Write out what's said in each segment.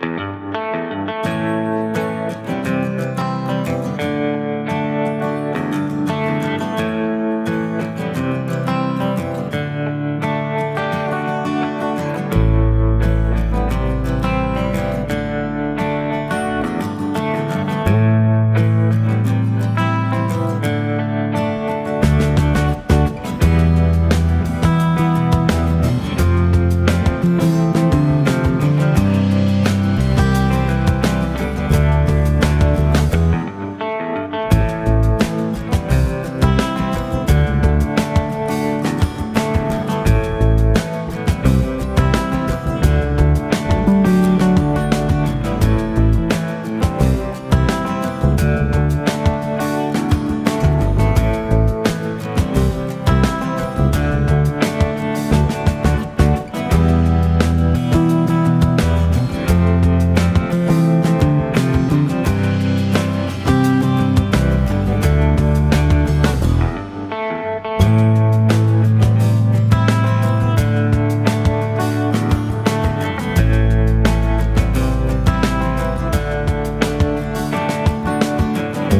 Bye.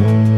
Amen.